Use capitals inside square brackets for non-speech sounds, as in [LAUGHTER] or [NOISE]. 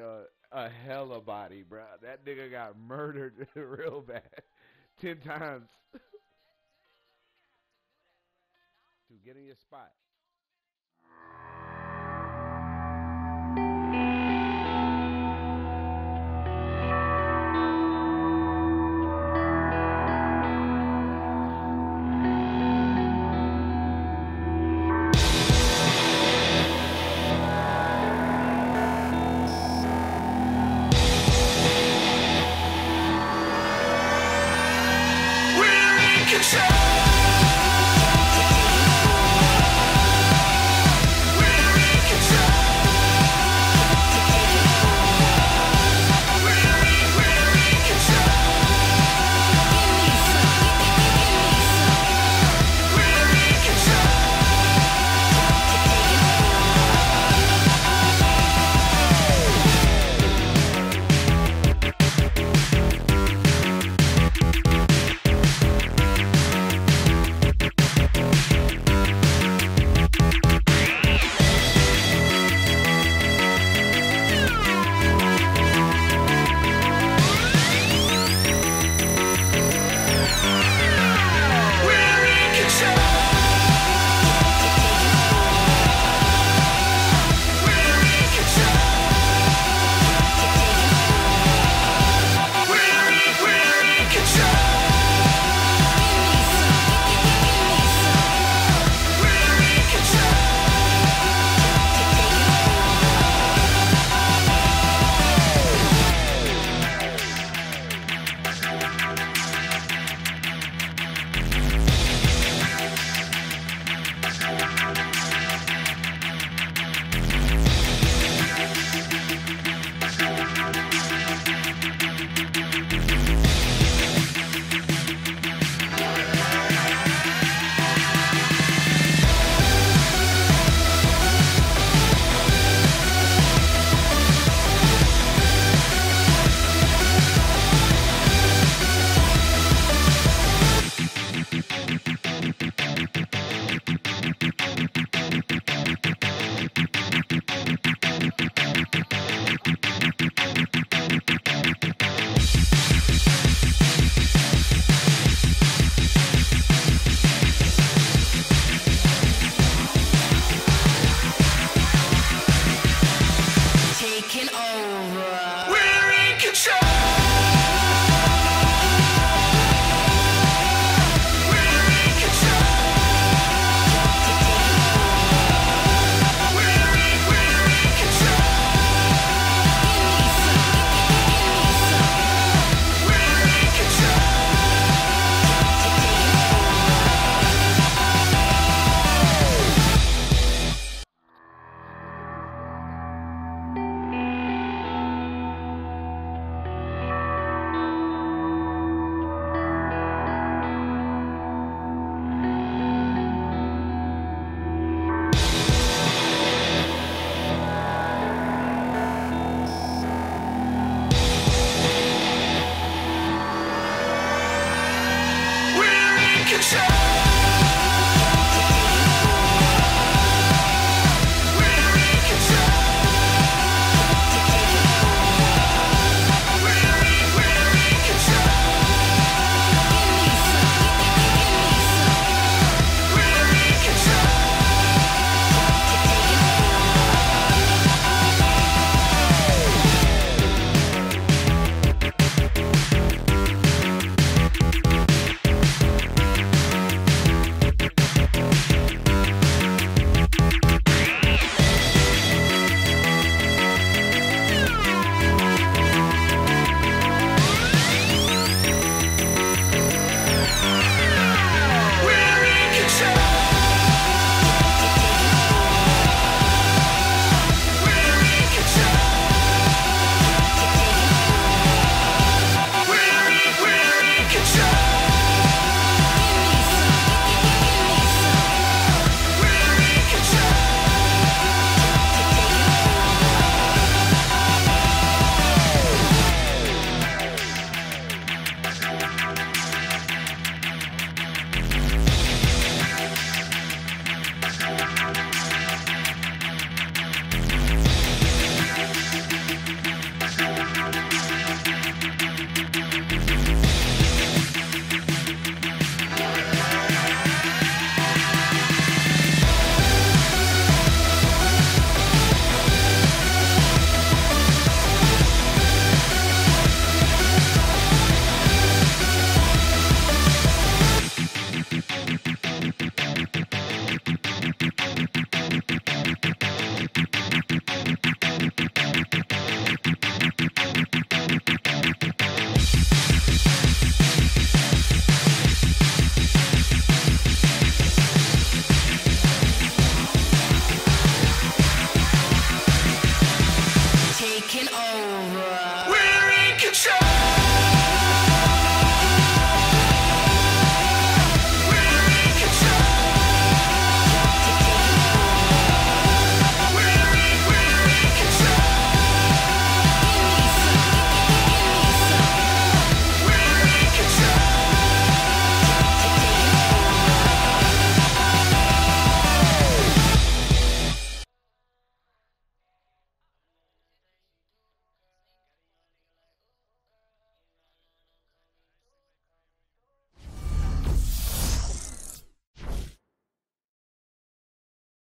uh, a hella body, bro. That nigga got murdered [LAUGHS] real bad, ten times. [LAUGHS] Dude, get in your spot. show. future